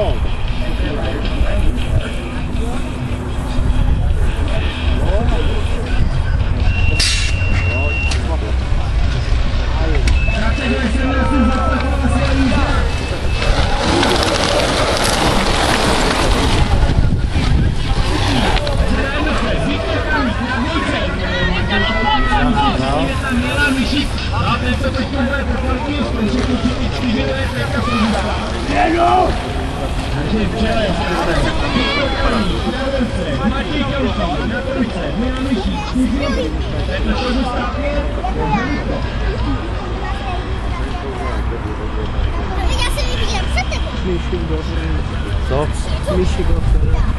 No. Ja sobie wiem, co ty? Co? Mi się go